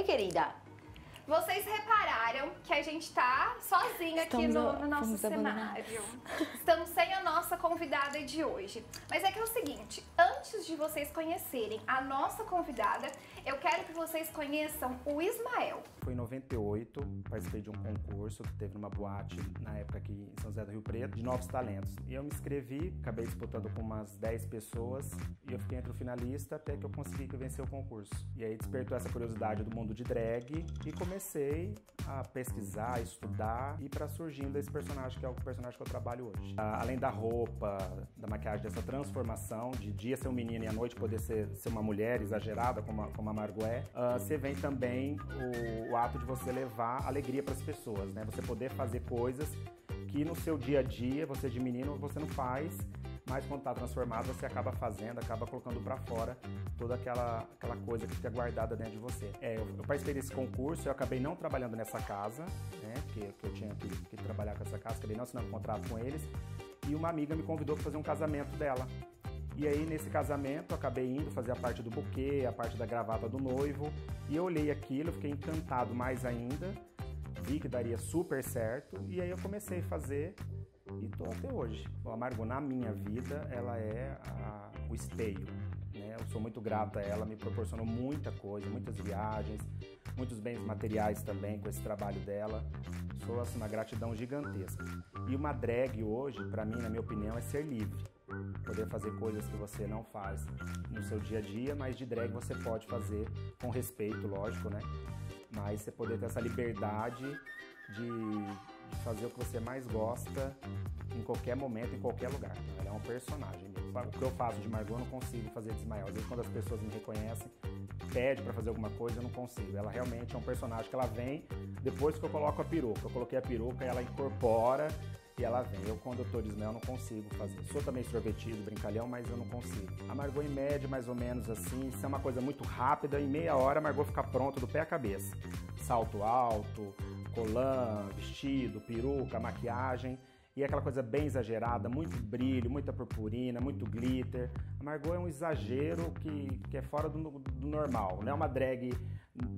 Oi, querida. Vocês repararam que a gente tá sozinha aqui Estamos no, no nosso cenário. Estamos sem a nossa convidada de hoje. Mas é que é o seguinte, antes de vocês conhecerem a nossa convidada, eu quero que vocês conheçam o Ismael. Foi em 98, participei de um concurso que teve numa boate, na época aqui em São José do Rio Preto, de novos talentos. E eu me inscrevi, acabei disputando com umas 10 pessoas e eu fiquei entre o finalista até que eu consegui vencer o concurso. E aí despertou essa curiosidade do mundo de drag e comecei a pesquisar, a estudar e para surgindo esse personagem que é o personagem que eu trabalho hoje. Ah, Além da roupa, da maquiagem, dessa transformação de dia ser um menino e à noite poder ser, ser uma mulher exagerada como a, como a Margot é, ah, você vem também o, o ato de você levar alegria para as pessoas, né? Você poder fazer coisas que no seu dia a dia, você de menino, você não faz, mas quando está transformado, você acaba fazendo, acaba colocando para fora toda aquela, aquela coisa que fica guardada dentro de você. É, eu, eu participei desse concurso, eu acabei não trabalhando nessa casa, né? Que, que eu tinha que, que trabalhar com essa casa, acabei não assinando contrato com eles, e uma amiga me convidou para fazer um casamento dela. E aí, nesse casamento, acabei indo fazer a parte do buquê, a parte da gravata do noivo. E eu olhei aquilo, fiquei encantado mais ainda. Vi que daria super certo. E aí, eu comecei a fazer e tô até hoje. Bom, a Margot, na minha vida, ela é a- o esteio. Né? Eu sou muito grato a ela, me proporcionou muita coisa, muitas viagens, muitos bens materiais também com esse trabalho dela. Sou assim, uma gratidão gigantesca. E uma drag hoje, pra mim, na minha opinião, é ser livre poder fazer coisas que você não faz no seu dia a dia, mas de drag você pode fazer com respeito, lógico, né? Mas você poder ter essa liberdade de, de fazer o que você mais gosta em qualquer momento, em qualquer lugar. Ela é um personagem. O que eu faço de Margot eu não consigo fazer de Ismael. Às vezes quando as pessoas me reconhecem, pede pra fazer alguma coisa, eu não consigo. Ela realmente é um personagem que ela vem depois que eu coloco a peruca. Eu coloquei a peruca ela incorpora e ela vem. Eu, quando eu tô de Ismael, não consigo fazer. Sou também sorvetido, brincalhão, mas eu não consigo. A em média, mais ou menos assim, se é uma coisa muito rápida, em meia hora a Margot fica pronta do pé à cabeça. Salto alto, colã, vestido, peruca, maquiagem. E é aquela coisa bem exagerada, muito brilho, muita purpurina, muito glitter. A Margot é um exagero que, que é fora do, do normal. Não é uma drag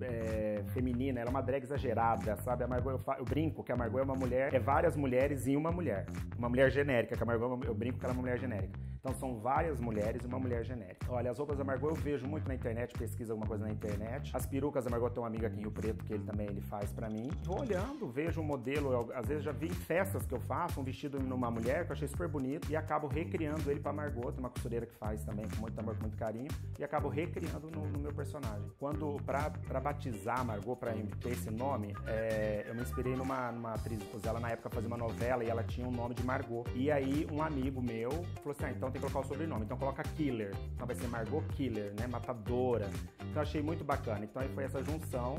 é, feminina, ela é uma drag exagerada, sabe? A Margot, eu, fa- eu brinco que a Margot é uma mulher, é várias mulheres em uma mulher. Uma mulher genérica, que a Margot, eu brinco que ela é uma mulher genérica. Então são várias mulheres e uma mulher genérica. Olha, as roupas da Margot eu vejo muito na internet, pesquiso alguma coisa na internet. As perucas da Margot tem uma amiga aqui em Rio Preto que ele também ele faz pra mim. Vou olhando, vejo um modelo, eu, às vezes já vi em festas que eu faço, um vestido numa mulher que eu achei super bonito e acabo recriando ele pra Margot, tem uma costureira que faz também com muito amor, com muito carinho, e acabo recriando no, no meu personagem. Quando, pra, pra batizar a Margot, pra ter esse nome, é, eu me inspirei numa, numa atriz, ela na época fazia uma novela e ela tinha o nome de Margot. E aí um amigo meu falou assim, ah, então tem que colocar o sobrenome, então coloca Killer, então vai ser Margot Killer, né, matadora. Então eu achei muito bacana, então aí foi essa junção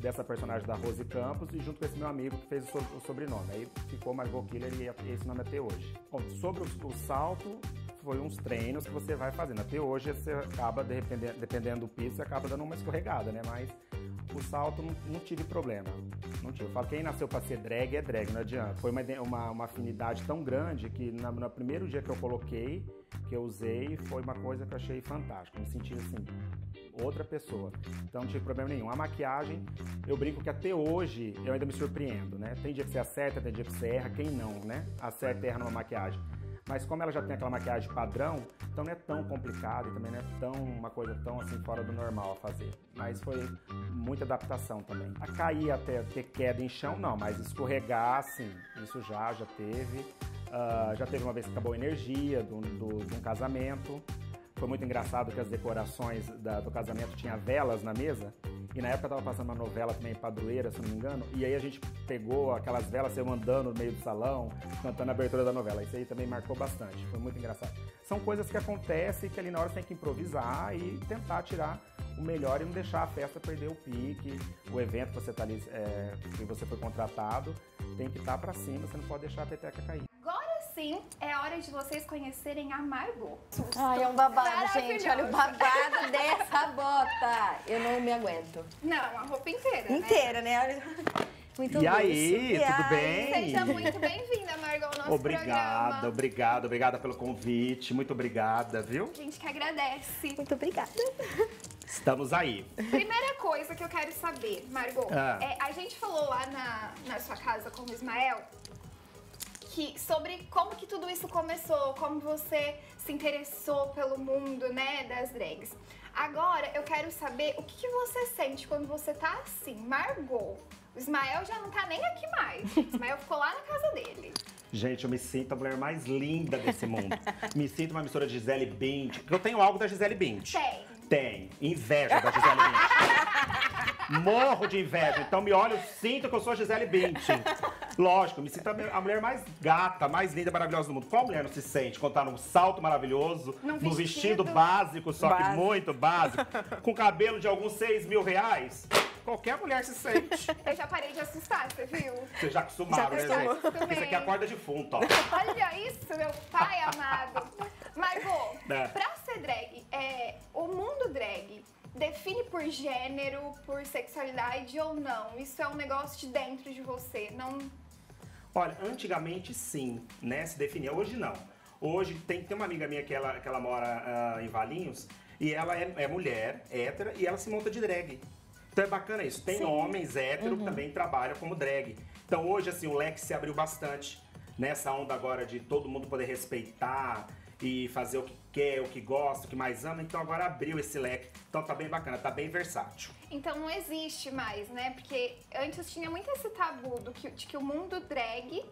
dessa personagem da Rose Campos e junto com esse meu amigo que fez o, so- o sobrenome. Aí ficou Margot Killer e esse nome até hoje. Bom, sobre o, o salto, foi uns treinos que você vai fazendo. Até hoje você acaba, dependendo, dependendo do piso, você acaba dando uma escorregada, né? Mas o salto não, tive problema. Não tive. Eu falo, quem nasceu pra ser drag é drag, não adianta. Foi uma, uma, uma afinidade tão grande que na- no primeiro dia que eu coloquei, que eu usei, foi uma coisa que eu achei fantástica. Me senti assim, outra pessoa. Então não tive problema nenhum. A maquiagem, eu brinco que até hoje eu ainda me surpreendo, né? Tem dia que você acerta, tem dia que você erra, quem não, né? Acerta e erra numa maquiagem. Mas como ela já tem aquela maquiagem padrão, então não é tão complicado e também não é tão uma coisa tão assim fora do normal a fazer. Mas foi muita adaptação também. A cair até ter queda em chão, não, mas escorregar, sim, isso já, já teve. Ah, já teve uma vez que acabou a energia de um casamento. Foi muito engraçado que as decorações da- do casamento tinha velas na mesa. E na época eu tava passando uma novela também, Padroeira, se não me engano. E aí a gente pegou aquelas velas, saiu andando no meio do salão, cantando a abertura da novela. Isso aí também marcou bastante. Foi muito engraçado. São coisas que acontecem que ali na hora você tem que improvisar e tentar tirar o melhor e não deixar a festa perder o pique. O evento que você tá ali, é, que você foi contratado, tem que estar pra cima, você não pode deixar a peteca cair. Sim, é hora de vocês conhecerem a Margot. Ai, é um babado, gente. Olha o babado dessa bota. Eu não me aguento. Não, a roupa inteira, né? Inteira, né? Olha. Muito E aí, E tudo aí? bem? Seja muito bem-vinda, Margot, ao nosso Obrigada, programa. obrigada, obrigada pelo convite. Muito obrigada, viu? A gente que agradece. Muito obrigada. Estamos aí. Primeira coisa que eu quero saber, Margot, Ah. é, a gente falou lá na, na sua casa com o Ismael que, sobre como que tudo isso começou, como você se interessou pelo mundo, né, das drags. Agora, eu quero saber o que, que você sente quando você tá assim, Margot. O Ismael já não tá nem aqui mais. O Ismael ficou lá na casa dele. Gente, eu me sinto a mulher mais linda desse mundo. me sinto uma mistura de Gisele. Porque eu tenho algo da Gisele Bündchen. Tem. Tem. Inveja da Gisele Bündchen. Morro de inveja. Então me olho, sinto que eu sou a Gisele Bündchen. Lógico, me sinto a mulher mais gata, mais linda, maravilhosa do mundo. Qual mulher não se sente quando tá num salto maravilhoso, Num vestido vestido. básico, só que Básico. muito básico, com cabelo de alguns 6 mil reais? Qualquer mulher se sente. Eu já parei de assustar, você viu? Vocês já acostumaram, né, gente? Isso aqui é a corda de fundo, ó. Olha isso, meu pai amado. Margot, É. pra ser drag, é, o mundo drag define por gênero, por sexualidade ou não? Isso é um negócio de dentro de você, não... Olha, antigamente sim, né? Se definia. Hoje não. Hoje tem, tem uma amiga minha que ela, que ela mora ah, em Valinhos e ela é, é mulher, hétera, e ela se monta de drag. Então é bacana isso. Tem homens héteros que também trabalham como drag. Então hoje, assim, o leque se abriu bastante. Nessa onda agora de todo mundo poder respeitar e fazer o que quer, o que gosta, o que mais ama. Então agora abriu esse leque. Então tá bem bacana, tá bem versátil. Então não existe mais, né? Porque antes tinha muito esse tabu do que, de que o mundo drag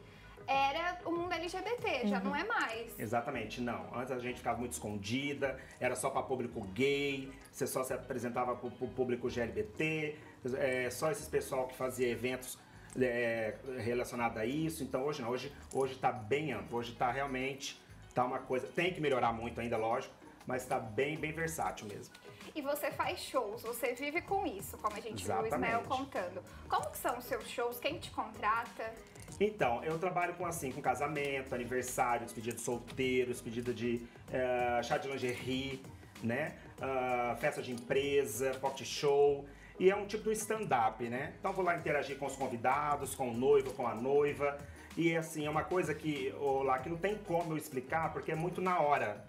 era o mundo LGBT, já não é mais. Exatamente, não. Antes a gente ficava muito escondida, era só para público gay, você só se apresentava para o público GLBT, é, só esses pessoal que fazia eventos é, relacionados a isso. Então hoje não, hoje, hoje tá bem amplo, hoje tá realmente, tá uma coisa, tem que melhorar muito ainda, lógico, mas tá bem, bem versátil mesmo. E você faz shows, você vive com isso, como a gente viu o Ismael Exatamente. contando. Como que são os seus shows? Quem te contrata? Então, eu trabalho com assim, com casamento, aniversário, despedida de solteiro, despedida de eh, chá de lingerie, né? Ah, festa de empresa, pocket show. E é um tipo de stand-up, né? Então eu vou lá interagir com os convidados, com o noivo, com a noiva. E assim, é uma coisa que, lá, que não tem como eu explicar, porque é muito na hora.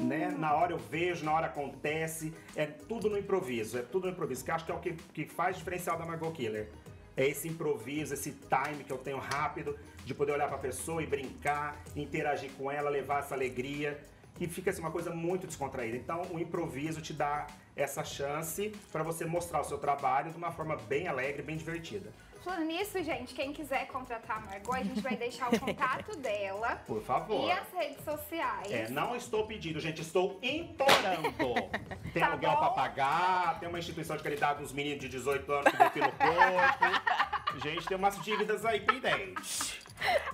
Né? Na hora eu vejo, na hora acontece. É tudo no improviso, é tudo no improviso. Que eu acho que é o que, que faz diferencial da Margot Killer. É esse improviso, esse time que eu tenho rápido de poder olhar pra pessoa e brincar, interagir com ela, levar essa alegria. E fica assim, uma coisa muito descontraída. Então, o improviso te dá essa chance para você mostrar o seu trabalho de uma forma bem alegre, bem divertida. Falando nisso, gente, quem quiser contratar a Margot, a gente vai deixar o contato dela Por favor. e as redes sociais. É, não estou pedindo, gente, estou implorando. Tem Tá aluguel pra pagar, tem uma instituição de caridade dos meninos de 18 anos que depilam o corpo. Gente, tem umas dívidas aí pendentes.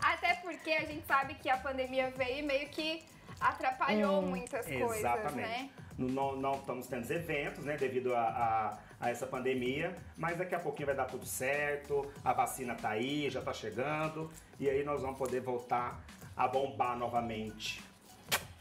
Até porque a gente sabe que a pandemia veio e meio que atrapalhou muitas coisas, né? Exatamente. Não, não, estamos tendo eventos, né, devido a, a, a essa pandemia, mas daqui a pouquinho vai dar tudo certo, a vacina tá aí, já tá chegando, e aí nós vamos poder voltar a bombar novamente.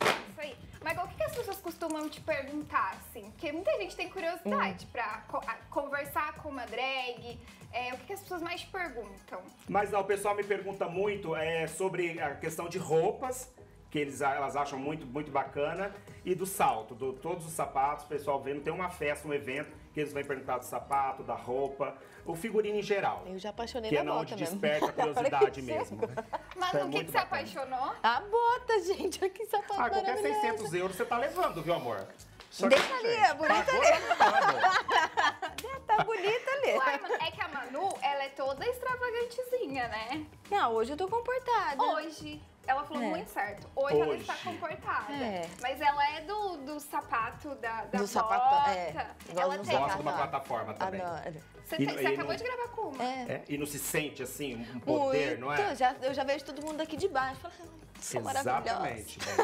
Isso aí. Margot, o que que as pessoas costumam te perguntar, assim? Porque muita gente tem curiosidade Hum. pra co- conversar com uma drag. É, o que que as pessoas mais te perguntam? Mas não, o pessoal me pergunta muito é, sobre a questão de roupas, que eles, elas acham muito, muito bacana, e do salto, do todos os sapatos, o pessoal vendo, tem uma festa, um evento, que eles vão perguntar do sapato, da roupa, o figurino em geral. Eu já apaixonei Que é na não bota onde mesmo. desperta a curiosidade mesmo. né? Mas é no que, muito que você bacana. apaixonou? A bota, gente. Olha que sapato Ah, qualquer maravilhoso. 600 euros você tá levando, viu, amor? Só Deixa ali, é bonita ali. tá. Tá bonita ali. Uai, é que a Manu, ela é toda extravagantezinha, né? Não, hoje eu tô comportada. Hoje, ela falou É. muito certo. Hoje, ela Hoje. está comportada. É. Mas ela é do, do sapato da, da Do bota. sapato, é. Ela tem. Gosto de uma plataforma também. Adoro. Você, E tem- no- você e acabou no- de gravar com uma. É. É, e não se sente assim, um poder, Muito. não é? Já, eu já vejo todo mundo daqui de baixo. Falo, "Ah, sou. Exatamente. né?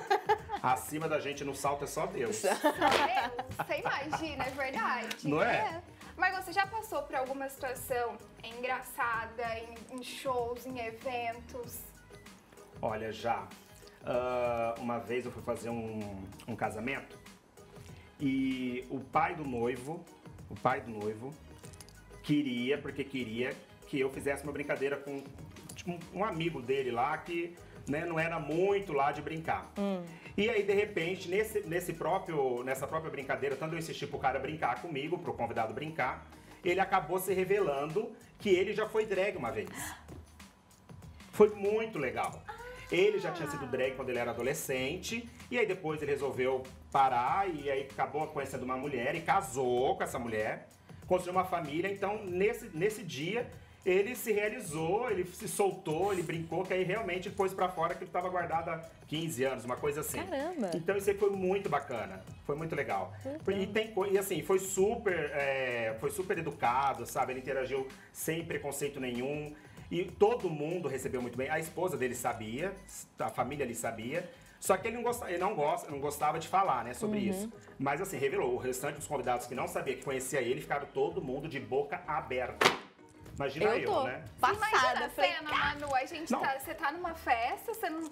Acima da gente no salto é só Deus. Só Deus, Você imagina, é verdade. Não é? Margot, você já passou por alguma situação engraçada em, em shows, em eventos? Olha, já. ah, uma vez eu fui fazer um, um casamento e o pai do noivo, o pai do noivo, queria, porque queria, que eu fizesse uma brincadeira com tipo, um, amigo dele lá que né? Não era muito lá de brincar. E aí, de repente, nesse, nesse próprio, nessa própria brincadeira, tanto eu insisti pro cara brincar comigo, pro convidado brincar, ele acabou se revelando que ele já foi drag uma vez. Foi muito legal. Ele já tinha sido drag quando ele era adolescente, e aí depois ele resolveu parar, e aí acabou conhecendo uma mulher e casou com essa mulher, construiu uma família. Então, nesse, nesse dia, ele se realizou, ele se soltou, ele brincou, que aí realmente pôs pra fora que ele tava guardado há 15 anos, uma coisa assim. Caramba! Então isso aí foi muito bacana, foi muito legal. Legal. E, tem, e assim, foi super, é, foi super educado, sabe? Ele interagiu sem preconceito nenhum. E todo mundo recebeu muito bem. A esposa dele sabia, a família ali sabia. Só que ele não, gosta, ele não, gosta, não gostava de falar, né, sobre isso. Mas assim, revelou. O restante dos convidados que não sabia, que conhecia ele, ficaram todo mundo de boca aberta. Imagina Eu eu, tô. né? Imagina Passada, a falei, cena, Manu, a gente Não. tá, você tá numa festa, você não...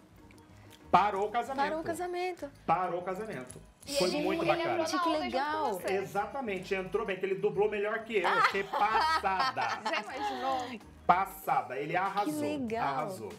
Parou o casamento. Parou o casamento. Parou o casamento. E Foi ele, muito ele bacana. Gente, que legal. Exatamente, entrou bem, que ele dublou melhor que eu. Eu fiquei passada. Já imaginou? Passada. Ele arrasou. Que legal. Arrasou.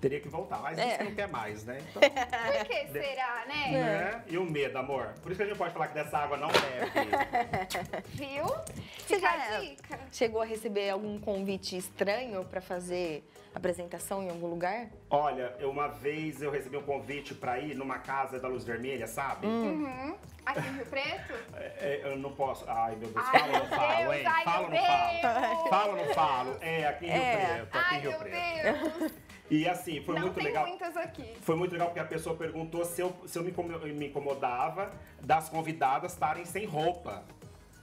Teria que voltar, mas É. não quer mais, né? Então, Por que será, né? né? E o medo, amor? Por isso que a gente pode falar que dessa água não bebe. Viu? Você Fica já- a dica. Chegou a receber algum convite estranho pra fazer apresentação em algum lugar? Olha, eu- uma vez eu recebi um convite pra ir numa casa da Luz Vermelha, sabe? Uhum. Aqui em Rio Preto? É, é, eu não posso. Ai, meu Deus. Fala ou não falo, hein? Fala ou não falo? Fala ou não falo? É, aqui em Rio É. Preto. Aqui em Ai, Rio meu Preto. Deus. E assim, foi não muito tem legal. muitas aqui. Foi muito legal porque a pessoa perguntou se eu, se eu me, incomo- me incomodava das convidadas estarem sem roupa.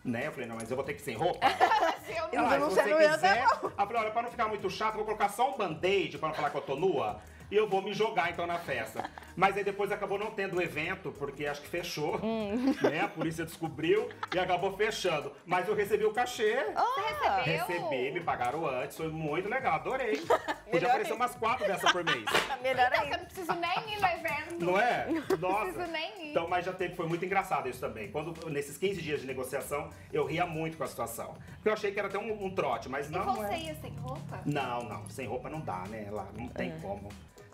Né? Eu falei, não, mas eu vou ter que ir sem roupa? Se eu Ela, não... "Ah, não se você sei, não ia quiser. Eu falei, olha, pra não ficar muito chato, vou colocar só um band-aid pra não falar que eu tô nua. E eu vou me jogar então na festa. Mas aí depois acabou não tendo o evento, porque acho que fechou. Hum. Né? A polícia descobriu e acabou fechando. Mas eu recebi o cachê. Você recebeu? Recebi, me pagaram antes, foi muito legal, adorei. Podia aparecer ainda. umas quatro dessas por mês. Melhor Então, você não preciso nem ir no evento. Não é? Não Nossa. preciso nem ir. Então, mas já teve, foi muito engraçado isso também. Quando, nesses 15 dias de negociação, eu ria muito com a situação. Porque eu achei que era até um, um trote, mas E não, não você é. ia sem roupa? Não, não, sem roupa não dá, né? Lá não tem É. como.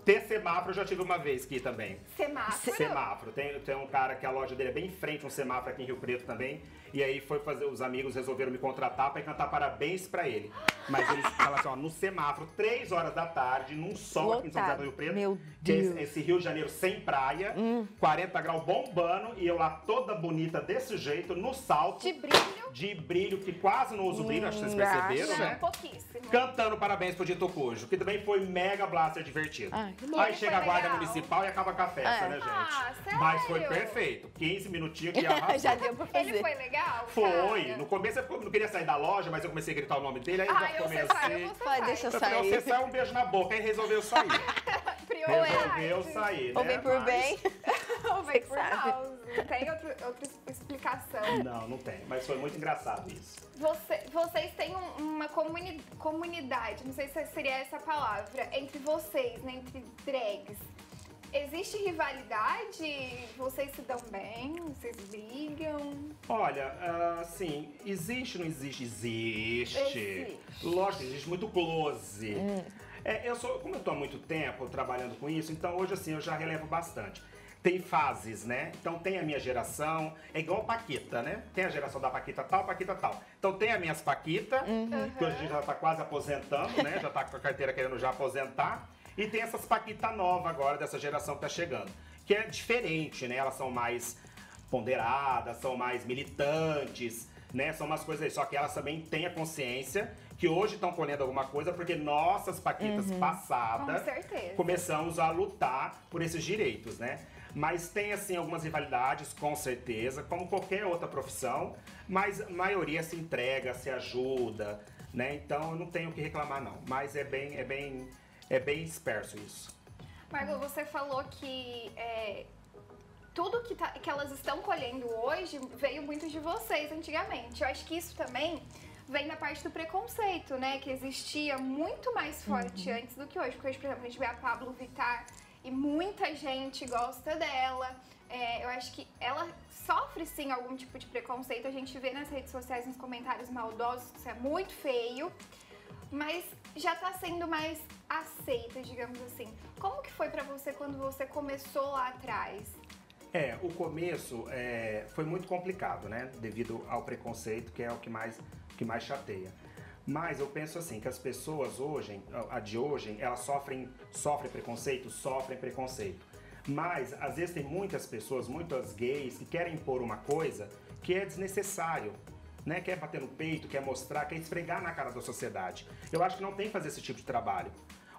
Ter semáforo eu já tive uma vez aqui também. Semáforo? Semáforo. Tem, tem um cara que a loja dele é bem em frente, um semáforo aqui em Rio Preto também. E aí foi fazer, os amigos resolveram me contratar pra ir cantar parabéns pra ele. Mas eles falam assim, ó, no semáforo, três horas da tarde, num sol aqui em São José do Rio Preto. Meu que é esse, Deus. Hum. esse Rio de Janeiro sem praia, 40 graus bombando, e eu lá toda bonita desse jeito, no salto. De brilho? De brilho, que quase não uso brilho, acho que vocês Hum, perceberam, acho. Não, né? pouquíssimo. Cantando parabéns pro Dito Cujo, que também foi mega blaster divertido. Ai. Aí chega a guarda legal. municipal e acaba com a festa, É. né, gente? Ah, sério? Mas foi perfeito. 15 minutinhos que arrasou. Já deu pra fazer. Ele foi legal? Foi. cara? No começo eu não queria sair da loja, mas eu comecei a gritar o nome dele, aí Ah, já eu comecei. você sai, você Vai, sai. deixa eu Eu falei, sair. você sai um beijo na boca, aí resolveu sair. Resolveu sair, Ou né? vem por Mas- bem. Ou vem por sabe. causa. Tem outra, outra explicação. Não, não tem. Mas foi muito engraçado isso. Você- vocês têm um- uma comuni- comunidade, não sei se seria essa a palavra, entre vocês, né, entre drags. Existe rivalidade? Vocês se dão bem? Vocês brigam? Olha, ah, sim, existe ou não existe? Existe. Existe. Lógico, existe muito close. É, eu sou, como eu tô há muito tempo trabalhando com isso, então hoje assim eu já relevo bastante. Tem fases, né? Então tem a minha geração, é igual Paquita, né? Tem a geração da Paquita tal, Paquita tal. Então tem as minhas Paquita, que hoje a gente já tá quase aposentando, né? Já tá com a carteira querendo já aposentar. E tem essas Paquita nova agora, dessa geração que tá chegando. Que é diferente, né? Elas são mais ponderadas, são mais militantes, né? São umas coisas aí. Só que elas também têm a consciência que hoje estão colhendo alguma coisa porque nossas Paquitas passadas Com certeza. começamos a lutar por esses direitos, né? Mas tem, assim, algumas rivalidades, com certeza, como qualquer outra profissão, mas a maioria se entrega, se ajuda, né? Então eu não tenho o que reclamar, não. Mas é bem, é bem, é bem disperso isso. Margot, você falou que é, tudo que, tá- que elas estão colhendo hoje veio muito de vocês antigamente. Eu acho que isso também vem da parte do preconceito, né? Que existia muito mais forte antes do que hoje. Porque hoje, por exemplo, a gente vê a Pablo Vittar e muita gente gosta dela. É, eu acho que ela sofre sim algum tipo de preconceito. A gente vê nas redes sociais, nos comentários maldosos, que isso é muito feio. Mas já tá sendo mais aceita, digamos assim. Como que foi pra você quando você começou lá atrás? É, o começo é, foi muito complicado, né? Devido ao preconceito, que é o que mais, que mais chateia. Mas eu penso assim, que as pessoas hoje, a de hoje, elas sofrem, sofrem preconceito, sofrem preconceito. Mas às vezes tem muitas pessoas, muitas gays, que querem impor uma coisa que é desnecessário. Né, quer bater no peito, quer mostrar, quer esfregar na cara da sociedade. Eu acho que não tem que fazer esse tipo de trabalho.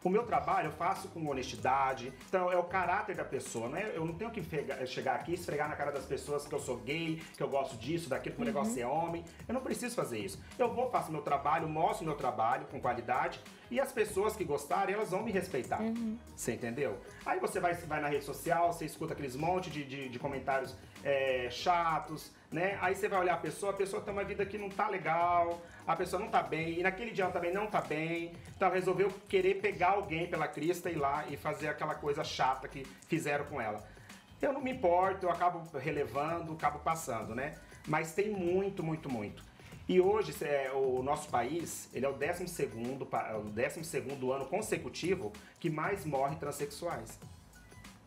O meu trabalho eu faço com honestidade, então é o caráter da pessoa, né? Eu não tenho que chegar aqui e esfregar na cara das pessoas que eu sou gay, que eu gosto disso, daquilo, que o uhum. negócio é homem. Eu não preciso fazer isso. Eu vou, faço meu trabalho, mostro meu trabalho com qualidade e as pessoas que gostarem, elas vão me respeitar. Uhum. Você entendeu? Aí você vai, vai na rede social, você escuta aqueles monte de, de, de comentários é, chatos, né? Aí você vai olhar a pessoa, a pessoa tem uma vida que não tá legal, a pessoa não tá bem, e naquele dia ela também não tá bem, então ela resolveu querer pegar alguém pela crista e ir lá e fazer aquela coisa chata que fizeram com ela. Eu não me importo, eu acabo relevando, acabo passando, né? Mas tem muito, muito, muito. E hoje é, o nosso país, ele é o 12 segundo, o 12 segundo ano consecutivo que mais morre transexuais.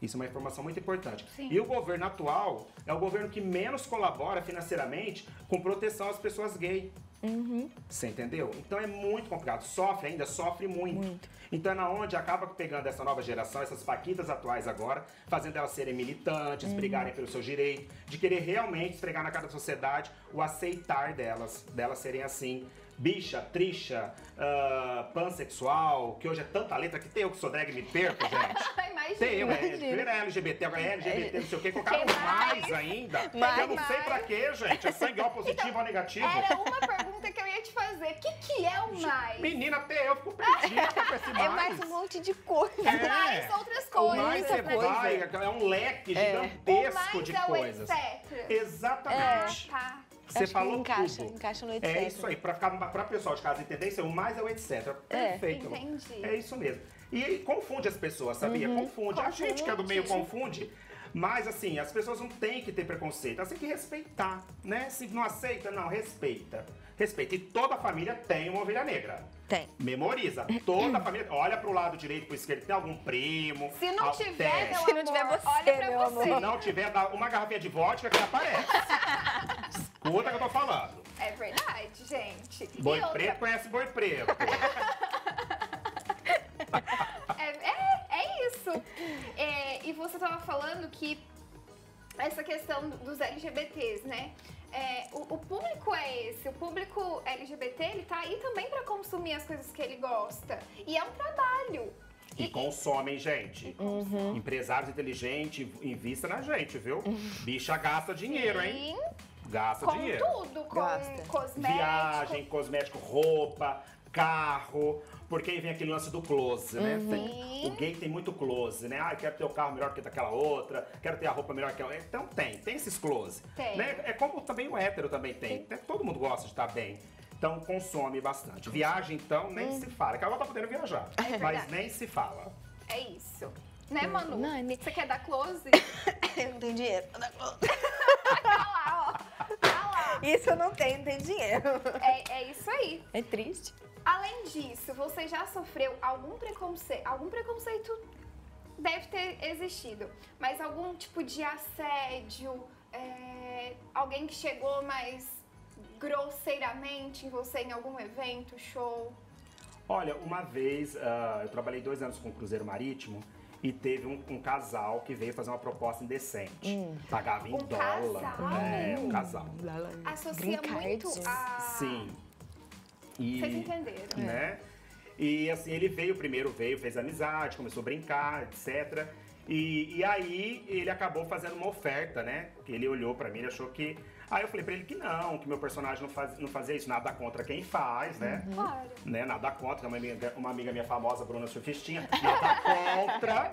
Isso é uma informação muito importante. Sim. E o governo atual é o governo que menos colabora financeiramente com proteção às pessoas gays. Uhum. Você entendeu? Então é muito complicado. Sofre ainda, sofre muito. muito. Então é na onde acaba pegando essa nova geração, essas paquitas atuais agora, fazendo elas serem militantes, uhum. brigarem pelo seu direito, de querer realmente esfregar na cara da sociedade o aceitar delas, delas serem assim bicha, tricha, uh, pansexual, que hoje é tanta letra que tem eu que sou drag me perco, gente. Imagina. Tem eu, é, primeiro é LGBT, agora é LGBT, não sei o que, colocaram mais? mais ainda. Mais, eu não sei pra quê, gente. É sangue O positivo então, ou negativo? Era uma fazer. O que, que é o mais? Menina, até eu fico perdida com esse mais. É mais um monte de coisa. É. Mais outras coisas. O mais você vai, é um leque é. gigantesco de é coisas. Etc. Exatamente. É, tá. Você Acho falou encaixa, tudo. Encaixa no etc. É isso aí, pra, ficar, pra pessoal de casa entender isso, o mais é o etc. É. Perfeito. Entendi. É isso mesmo. E confunde as pessoas, sabia? Uhum. Confunde. confunde. A gente que é do meio confunde. Mas assim, as pessoas não têm que ter preconceito, elas têm que respeitar, né? Se não aceita, não, respeita. Respeita. E toda família tem uma ovelha negra. Tem. Memoriza. Toda família. Olha pro lado direito, pro esquerdo. Tem algum primo. Se não tiver, meu Se não tiver você, olha pra meu você. Se não tiver, dá uma garrafinha de vodka que aparece. Escuta que eu tô falando. É verdade, gente. Boi preto conhece boi preto. é, é, é, isso. É, e você tava falando que essa questão dos LGBTs, né? É, o, o, público é esse, o público LGBT, ele tá aí também para consumir as coisas que ele gosta. E é um trabalho. E, e consomem, gente. Uhum. Empresários inteligentes, invista na gente, viu? Uhum. Bicha gasta dinheiro, Sim. hein? Gasta com dinheiro. tudo, com Gasta. cosmético. Viagem, cosmético, roupa, carro. Porque aí vem aquele lance do close, né? Uhum. Tem, o gay tem muito close, né? Ah, quero ter o carro melhor que daquela outra, quero ter a roupa melhor que aquela. Então tem, tem esses close. Tem. Né? É como também o hétero também tem. Sim. Todo mundo gosta de estar bem. Então consome bastante. Viagem, então, nem hum. se fala. Que ela tá podendo viajar. É mas nem se fala. É isso. Né, Manu? Nani. Você quer dar close? eu não tenho dinheiro pra dar close. Olha lá, ó. Olha lá. Isso eu não tenho, não tenho dinheiro. É, é isso aí. É triste. Além disso, você já sofreu algum preconceito? Algum preconceito deve ter existido, mas algum tipo de assédio? É, alguém que chegou mais grosseiramente em você em algum evento, show? Olha, uma vez uh, eu trabalhei dois anos com o Cruzeiro Marítimo e teve um, um, casal que veio fazer uma proposta indecente. Hum. Pagava em um dólar. Casal? É, um casal. Associa muito a. Sim. E, Vocês entenderam. Né? E assim, ele veio primeiro, veio, fez amizade, começou a brincar, etc. E, e aí ele acabou fazendo uma oferta, né? Que ele olhou para mim, ele achou que. Aí eu falei pra ele que não, que meu personagem não, faz, não fazia isso, nada contra quem faz, né? Uhum. Claro. Né? Nada contra, uma amiga, uma amiga minha famosa, Bruna Surfistinha, nada contra.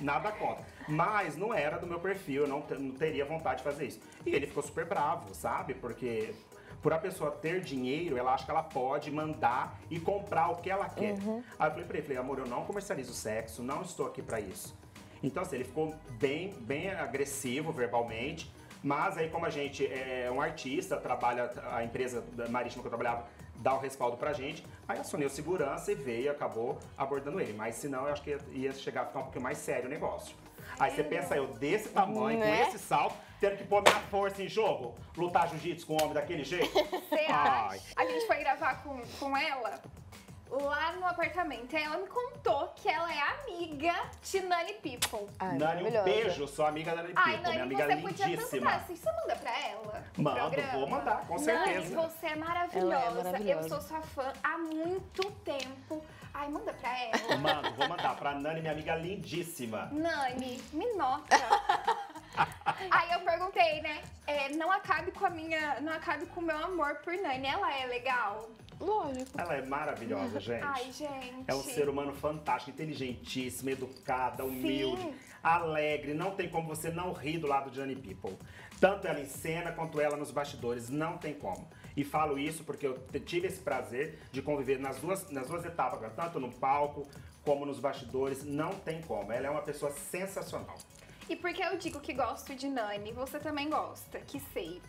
Nada contra. Mas não era do meu perfil, eu não, não teria vontade de fazer isso. E ele ficou super bravo, sabe? Porque por a pessoa ter dinheiro, ela acha que ela pode mandar e comprar o que ela quer. Uhum. Aí eu falei pra ele, falei, amor, eu não comercializo sexo, não estou aqui para isso. Então, assim, ele ficou bem, bem agressivo verbalmente, mas aí como a gente é um artista, trabalha, a empresa marítima que eu trabalhava dar o respaldo pra gente. Aí acionei o segurança e veio e acabou abordando ele. Mas senão eu acho que ia, ia chegar a ficar um pouquinho mais sério o negócio. Aí você pensa, eu desse tamanho, Né? com esse salto, tendo que pôr minha força em jogo, lutar jiu-jitsu com um homem daquele jeito. Você Ai. acha? A gente foi gravar com, com ela lá no apartamento. E ela me contou que ela é amiga de Nani People. Ai, Nani, um beijo, sou amiga da Nani Ai, People, minha Nani, amiga você podia lindíssima. perguntar assim, você manda pra ela? Mando, vou mandar, com Nani, certeza. você é maravilhosa. Ela é maravilhosa. Eu sou sua fã há muito tempo. Ai, manda pra ela. Mano, vou mandar pra Nani, minha amiga lindíssima. Nani, me nota. Aí eu perguntei, né? é, não acabe com a minha. Não acabe com o meu amor por Nani. Ela é legal? Lógico. Ela é maravilhosa, gente. Ai, gente. É um ser humano fantástico, inteligentíssimo, educada, humilde, Sim. alegre. Não tem como você não rir do lado de Nani People. Tanto ela em cena quanto ela nos bastidores. Não tem como. E falo isso porque eu tive esse prazer de conviver nas duas, nas duas etapas, tanto no palco como nos bastidores. Não tem como. Ela é uma pessoa sensacional. E por que eu digo que gosto de Nani? Você também gosta, que sei.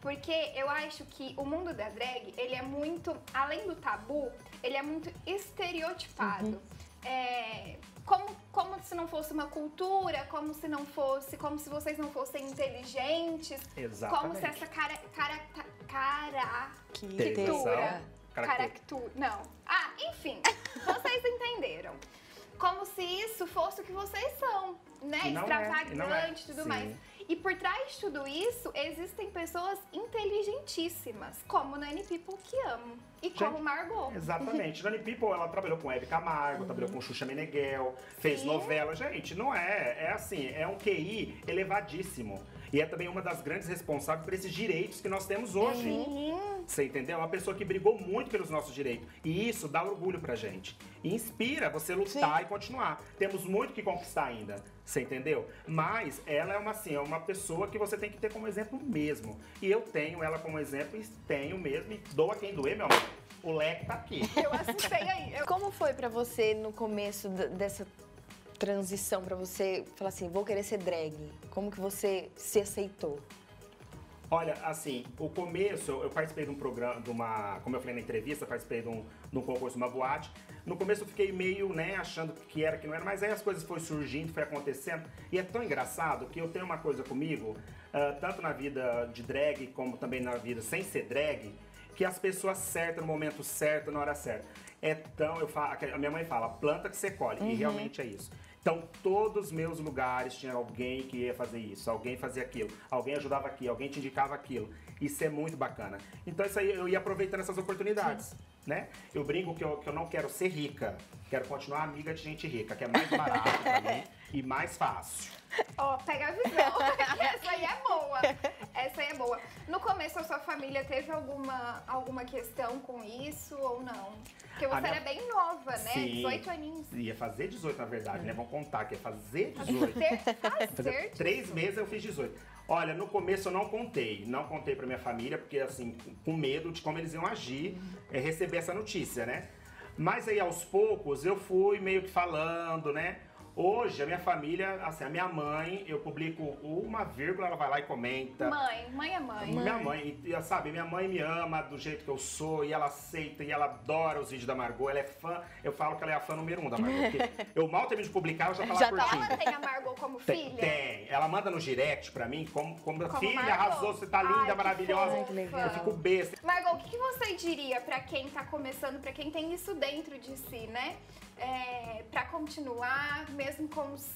Porque eu acho que o mundo da drag, ele é muito, além do tabu, ele é muito estereotipado. É, como, como se não fosse uma cultura, como se não fosse, como se vocês não fossem inteligentes, Exatamente. como se essa cara, cara. Caracter- Caractu... Não. Ah, enfim. vocês entenderam. Como se isso fosse o que vocês são, né? É, Extravagante e é. e tudo Sim. mais. E por trás de tudo isso, existem pessoas inteligentíssimas, como Nani People que amo. E como Margot. Exatamente. Nani People, ela trabalhou com Hebe Camargo, trabalhou com Xuxa Meneghel, fez Sim. novela. Gente, não é. É assim, é um QI elevadíssimo. E é também uma das grandes responsáveis por esses direitos que nós temos hoje. Sim. Você entendeu? É uma pessoa que brigou muito pelos nossos direitos. E isso dá orgulho pra gente. E inspira você lutar e continuar. Temos muito que conquistar ainda. Você entendeu? Mas ela é uma assim, é uma pessoa que você tem que ter como exemplo mesmo. E eu tenho ela como exemplo e tenho mesmo. E doa quem doer, meu amor. O leque tá aqui. Eu assustei aí. Eu- Como foi pra você no começo dessa transição pra você falar assim, vou querer ser drag? Como que você se aceitou? Olha, assim, o começo, eu participei de um programa, de uma, como eu falei na entrevista, participei de um, de um concurso, uma boate. No começo eu fiquei meio, né, achando que era, que não era, mas aí as coisas foram surgindo, foi acontecendo. E é tão engraçado que eu tenho uma coisa comigo, ah, tanto na vida de drag, como também na vida sem ser drag, que as pessoas certas, no momento certo, na hora certa. É tão, eu falo, a minha mãe fala, planta que você colhe, e realmente é isso. Então, todos os meus lugares tinha alguém que ia fazer isso, alguém fazia aquilo, alguém ajudava aqui, alguém te indicava aquilo. Isso é muito bacana. Então, isso aí eu ia aproveitando essas oportunidades, né? Eu brinco que eu, que eu não quero ser rica, quero continuar amiga de gente rica, que é mais barato pra mim e mais fácil. Ó, pega a visão. Essa aí é boa. Essa aí é boa. No começo, a sua família teve alguma, alguma questão com isso ou não? Porque você minha- era bem nova, né? Sim. 18 aninhos. Ia fazer 18, na verdade, né? Vamos contar que ia fazer 18. Ter, Fazer fazer. três meses eu fiz 18. Olha, no começo eu não contei. Não contei pra minha família, porque assim, com medo de como eles iam agir, é, receber essa notícia, né? Mas aí aos poucos eu fui meio que falando, né? Hoje a minha família, assim, a minha mãe, eu publico uma vírgula, ela vai lá e comenta. Mãe, mãe é mãe. Minha mãe, e, sabe, minha mãe me ama do jeito que eu sou e ela aceita e ela adora os vídeos da Margot. Ela é fã, eu falo que ela é a fã número um da Margot. Porque eu mal termino de publicar, ela já tá lá Já tá curtindo. Ela tem a Margot como Tem, filha? tem. Ela manda no direct pra mim, como, como, Como filha, Margot. arrasou, você tá linda, Ai, que maravilhosa. Eu fico besta. Margot, o que que você diria pra quem tá começando, pra quem tem isso dentro de si, né? É, pra continuar, mesmo com os,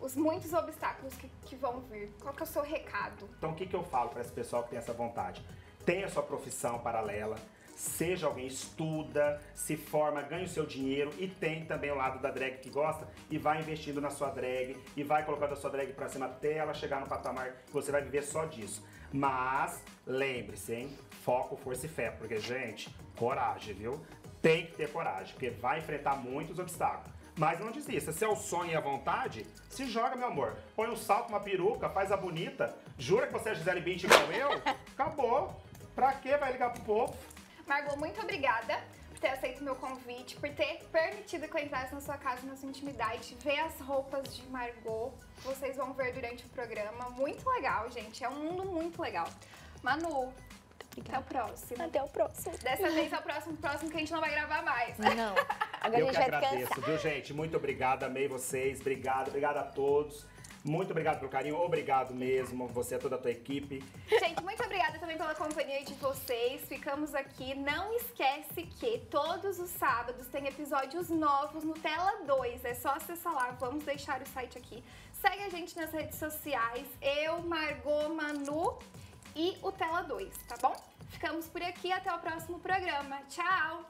os muitos obstáculos que, que vão vir. Qual que é o seu recado? Então o que, que eu falo pra esse pessoal que tem essa vontade? Tenha sua profissão paralela, seja alguém, estuda, se forma, ganha o seu dinheiro e tem também o lado da drag que gosta e vai investindo na sua drag e vai colocando a sua drag pra cima até ela chegar no patamar que você vai viver só disso. Mas lembre-se, hein? Foco, força e fé, porque, gente, coragem, viu? Tem que ter coragem, porque vai enfrentar muitos obstáculos. Mas não desista, se é o sonho e a vontade, se joga, meu amor. Põe um salto, uma peruca, faz a bonita. Jura que você é Gisele Bündchen igual eu? Acabou. Pra que vai ligar pro povo? Margot, muito obrigada por ter aceito o meu convite, por ter permitido que eu entrasse na sua casa, na sua intimidade, ver as roupas de Margot. Vocês vão ver durante o programa. Muito legal, gente. É um mundo muito legal. Manu, Até o próximo. Até o próximo. Dessa vez é o próximo, próximo que a gente não vai gravar mais. Não. Agora Eu a que gente vai agradeço, viu, gente? Muito obrigado, amei vocês. Obrigado, obrigado a todos. Muito obrigado pelo carinho, obrigado mesmo, você e toda a tua equipe. Gente, muito obrigada também pela companhia de vocês. Ficamos aqui. Não esquece que todos os sábados tem episódios novos no Tela 2. É só acessar lá. Vamos deixar o site aqui. Segue a gente nas redes sociais. Eu, Margot, Manu e o Tela 2, tá bom? Ficamos por aqui. Até o próximo programa. Tchau!